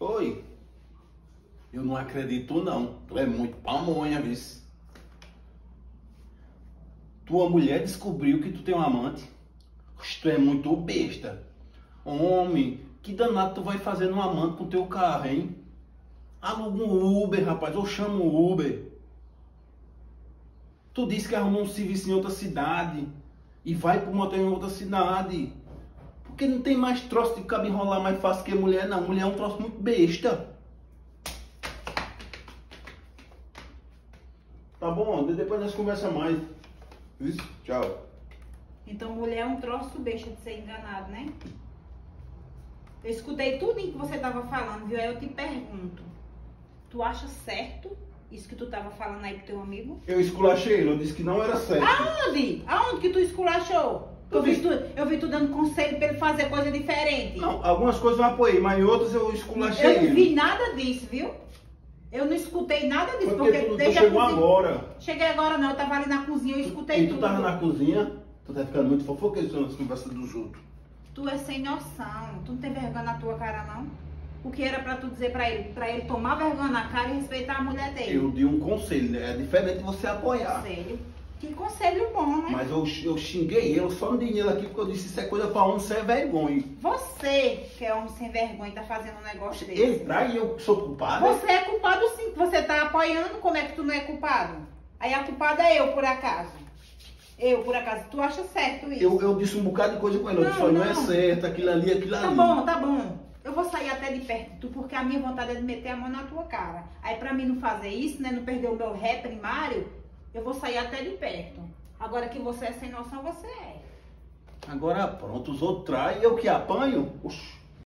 Oi. Eu não acredito não. Tu é muito pamonha, vice. Tua mulher descobriu que tu tem um amante. Tu é muito besta. Homem, que danado tu vai fazer no amante com teu carro, hein? Aluga um Uber, rapaz, ou chama um Uber. Tu disse que arrumou um serviço em outra cidade e vai pro motel em outra cidade. Porque não tem mais troço de cabo enrolar mais fácil que mulher, não. Mulher é um troço muito besta. Tá bom, depois nós conversa mais. Isso, tchau. Então mulher é um troço besta de ser enganado, né? Eu escutei tudo que você tava falando, viu? Aí eu te pergunto. Tu acha certo isso que tu tava falando aí pro teu amigo? Eu esculachei ele, eu disse que não era certo. Aonde? Aonde que tu esculachou? Eu vi, tu, eu vi tu dando conselho pra ele fazer coisa diferente. Não, algumas coisas eu apoiei, mas em outras eu esculachei Eu não vi nada disso, viu? Eu não escutei nada disso. Foi porque tu, tu chegou agora. Cheguei agora não, eu tava ali na cozinha, eu escutei E tu tudo. tava na cozinha, tu tá ficando muito fofoqueiro nas conversas dos outros. Tu é sem noção. Tu não tem vergonha na tua cara, não? O que era pra tu dizer pra ele? Pra ele tomar vergonha na cara e respeitar a mulher dele. Eu dei um conselho, né? É diferente você apoiar. Conselho. Que conselho bom, né? Mas eu, eu xinguei ele, eu só andei nele aqui porque eu disse isso é coisa pra homem ser vergonha. Você, que é homem sem vergonha, tá fazendo um negócio desse. Ele trai e eu sou culpado. Você é culpado sim, você tá apoiando, como é que tu não é culpado? Aí a culpada é eu, por acaso. Eu, por acaso. Tu acha certo isso? Eu, eu disse um bocado de coisa com ele. Eu disse, olha, não é não. certo, aquilo ali, aquilo Tá ali. bom, tá bom. Eu vou sair até de perto de tu, porque a minha vontade é de meter a mão na tua cara. Aí pra mim não fazer isso, né, não perder o meu ré primário, eu vou sair até de perto. Agora que você é sem noção, você é. Agora pronto, os outros traem, eu que apanho. Oxi.